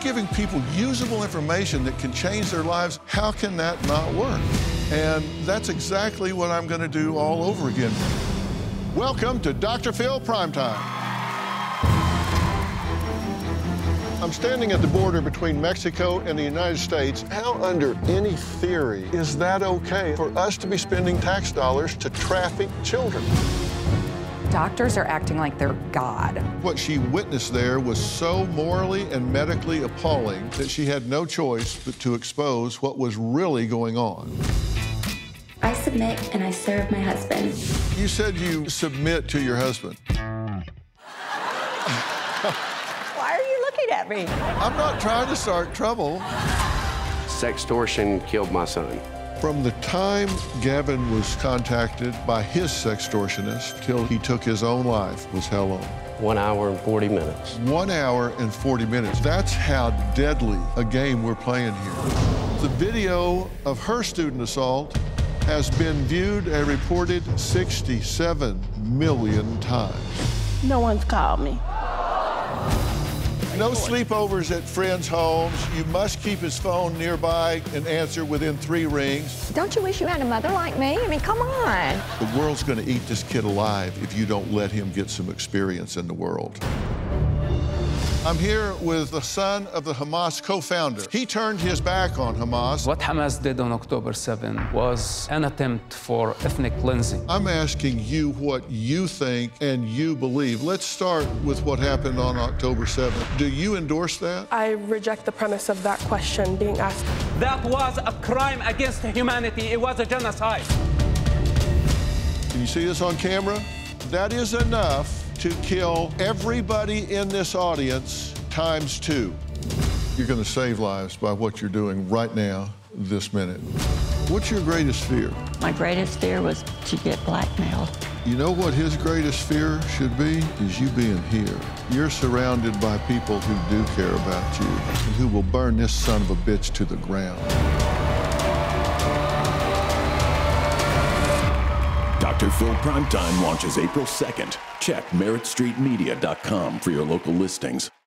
giving people usable information that can change their lives. How can that not work? And that's exactly what I'm going to do all over again. Welcome to Dr. Phil Primetime. I'm standing at the border between Mexico and the United States. How, under any theory, is that okay for us to be spending tax dollars to traffic children? Doctors are acting like they're God. What she witnessed there was so morally and medically appalling that she had no choice but to expose what was really going on. I submit and I serve my husband. You said you submit to your husband. Why are you looking at me? I'm not trying to start trouble. Sextortion killed my son. From the time Gavin was contacted by his sextortionist till he took his own life was how long? One hour and 40 minutes. One hour and 40 minutes. That's how deadly a game we're playing here. The video of her student assault has been viewed a reported 67 million times. No one's called me. No sleepovers at friends' homes. You must keep his phone nearby and answer within three rings. Don't you wish you had a mother like me? I mean, come on. The world's going to eat this kid alive if you don't let him get some experience in the world. I'm here with the son of the Hamas co-founder. He turned his back on Hamas. What Hamas did on October 7 was an attempt for ethnic cleansing. I'm asking you what you think and you believe. Let's start with what happened on October 7th. Do you endorse that? I reject the premise of that question being asked. That was a crime against humanity. It was a genocide. Can you see this on camera? That is enough to kill everybody in this audience times two. You're going to save lives by what you're doing right now, this minute. What's your greatest fear? My greatest fear was to get blackmailed. You know what his greatest fear should be? Is you being here. You're surrounded by people who do care about you and who will burn this son of a bitch to the ground. Phil Primetime launches April 2nd. Check meritstreetmedia.com for your local listings.